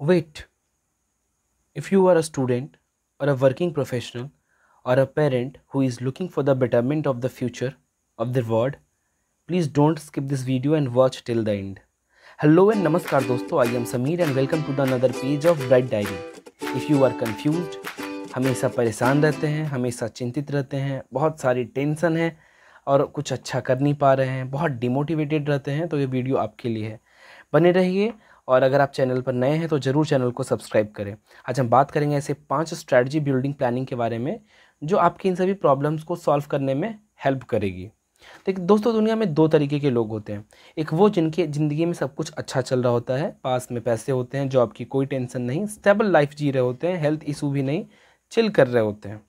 Wait, if you are a student or a working professional or a parent who is looking for the betterment of the future of the world, please don't skip this video and watch till the end. Hello and namaskar दोस्तों I am Sameer and welcome to the another page of Bright Diary. If you are confused, हमेशा परेशान रहते हैं हमेशा चिंतित रहते हैं बहुत सारी टेंशन है और कुछ अच्छा कर नहीं पा रहे हैं बहुत डिमोटिवेटेड रहते हैं तो ये वीडियो आपके लिए है बने रहिए और अगर आप चैनल पर नए हैं तो ज़रूर चैनल को सब्सक्राइब करें। आज हम बात करेंगे ऐसे पाँच स्ट्रैटी बिल्डिंग प्लानिंग के बारे में, जो आपकी इन सभी प्रॉब्लम्स को सॉल्व करने में हेल्प करेगी। देखिए दोस्तों, दुनिया में दो तरीके के लोग होते हैं। एक वो जिनके ज़िंदगी में सब कुछ अच्छा चल रहा होता है, पास में पैसे होते हैं जॉब की कोई टेंशन नहीं स्टेबल लाइफ जी रहे होते हैं हेल्थ इशू भी नहीं चिल कर रहे होते हैं।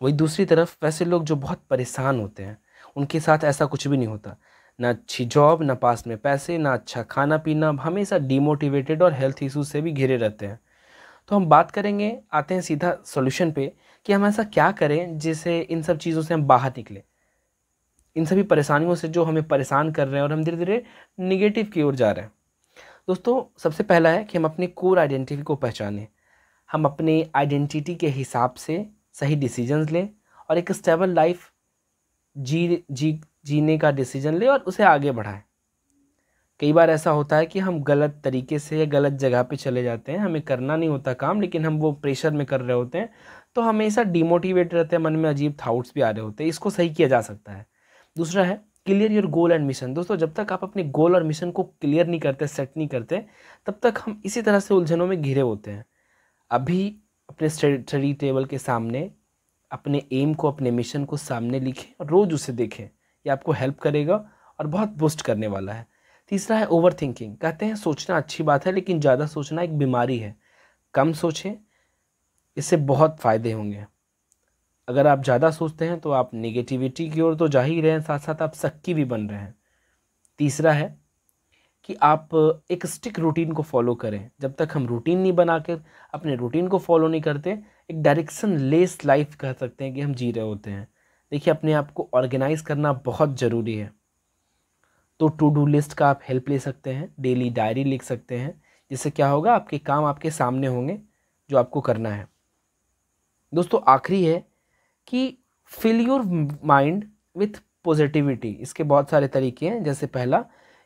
वही दूसरी तरफ़ वैसे लोग जो बहुत परेशान होते हैं, उनके साथ ऐसा कुछ भी नहीं होता। ना अच्छी जॉब ना पास में पैसे, ना अच्छा खाना पीना हमेशा डीमोटिवेटेड और हेल्थ इशूज से भी घिरे रहते हैं। तो हम बात करेंगे, आते हैं सीधा सॉल्यूशन पे कि हम ऐसा क्या करें जिससे इन सब चीज़ों से हम बाहर निकले। इन सभी परेशानियों से जो हमें परेशान कर रहे हैं और हम धीरे धीरे निगेटिव की ओर जा रहे हैं। दोस्तों, सबसे पहला है कि हम अपनी कोर आइडेंटिटी को पहचानें। हम अपनी आइडेंटिटी के हिसाब से सही डिसीजंस लें और एक स्टेबल लाइफ जी जी जीने का डिसीज़न ले और उसे आगे बढ़ाएँ। कई बार ऐसा होता है कि हम गलत तरीके से या गलत जगह पे चले जाते हैं, हमें करना नहीं होता काम, लेकिन हम वो प्रेशर में कर रहे होते हैं तो हमेशा डिमोटिवेट रहते हैं, मन में अजीब थाउट्स भी आ रहे होते हैं, इसको सही किया जा सकता है। दूसरा है clear your goal and mission दोस्तों, जब तक आप अपने गोल और मिशन को क्लियर नहीं करते सेट नहीं करते, तब तक हम इसी तरह से उलझनों में घिरे होते हैं। अभी अपने स्टडी टेबल के सामने, अपने एम को, अपने मिशन को सामने लिखें और रोज़ उसे देखें। ये आपको हेल्प करेगा और बहुत बूस्ट करने वाला है। तीसरा है ओवर थिंकिंग कहते हैं, सोचना अच्छी बात है, लेकिन ज़्यादा सोचना एक बीमारी है। कम सोचें, इससे बहुत फ़ायदे होंगे। अगर आप ज़्यादा सोचते हैं तो आप नेगेटिविटी की ओर तो जा ही रहे हैं साथ साथ आप सक्की भी बन रहे हैं। तीसरा है कि आप एक स्टिक रूटीन को फॉलो करें। जब तक हम रूटीन नहीं बना कर अपने रूटीन को फॉलो नहीं करते, एक डायरेक्शन लेस लाइफ कह सकते हैं कि हम जी रहे होते हैं। देखिए, अपने आप को ऑर्गेनाइज करना बहुत ज़रूरी है। तो टू डू लिस्ट का आप हेल्प ले सकते हैं, डेली डायरी लिख सकते हैं, जिससे क्या होगा, आपके काम आपके सामने होंगे, जो आपको करना है। दोस्तों, आखिरी है कि fill your mind with positivity इसके बहुत सारे तरीके हैं, जैसे पहला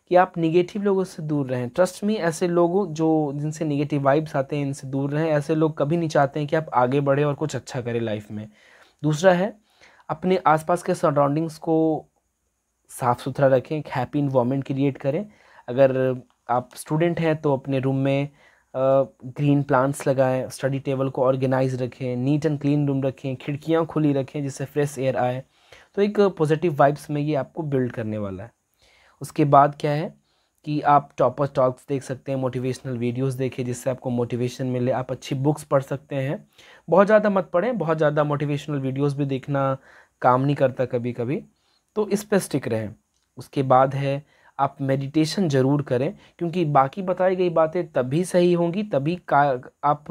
कि आप निगेटिव लोगों से दूर रहें। ट्रस्ट में ऐसे लोगों जो, जिनसे निगेटिव वाइब्स आते हैं, इनसे दूर रहें। ऐसे लोग कभी नहीं चाहते हैं कि आप आगे बढ़े और कुछ अच्छा करें लाइफ में। दूसरा है अपने आसपास के सराउंडिंग्स को साफ़ सुथरा रखें, एक हैप्पी इन्वामेंट क्रिएट करें। अगर आप स्टूडेंट हैं तो अपने रूम में ग्रीन प्लांट्स लगाएँ स्टडी टेबल को ऑर्गेनाइज रखें नीट एंड क्लीन रूम रखें, खिड़कियाँ खुली रखें, जिससे फ्रेश एयर आए। तो एक पॉजिटिव वाइब्स में ये आपको बिल्ड करने वाला है। उसके बाद क्या है? कि आप टॉपर टॉक्स देख सकते हैं मोटिवेशनल वीडियोस देखें, जिससे आपको मोटिवेशन मिले, आप अच्छी बुक्स पढ़ सकते हैं। बहुत ज़्यादा मत पढ़ें, बहुत ज़्यादा मोटिवेशनल वीडियोस भी देखना काम नहीं करता कभी कभी तो इस पर स्टिक रहें। उसके बाद है, आप मेडिटेशन ज़रूर करें, क्योंकि बाकी बताई गई बातें तभी सही होंगी, तभी का, आप,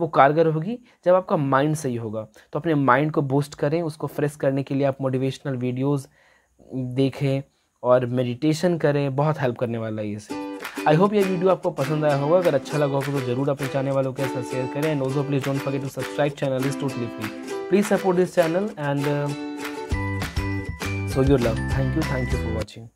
वो कारगर होगी, जब आपका माइंड सही होगा। तो अपने माइंड को बूस्ट करें, उसको फ्रेश करने के लिए आप मोटिवेशनल वीडियोस देखें। और मेडिटेशन करें, बहुत हेल्प करने वाला है ये आई होप ये वीडियो आपको पसंद आया होगा। अगर अच्छा लगा होगा तो ज़रूर अपने चाहने वालों के साथ शेयर करें। And also please don't forget to subscribe channel is totally free please support this channel and show your love thank you thank you for watching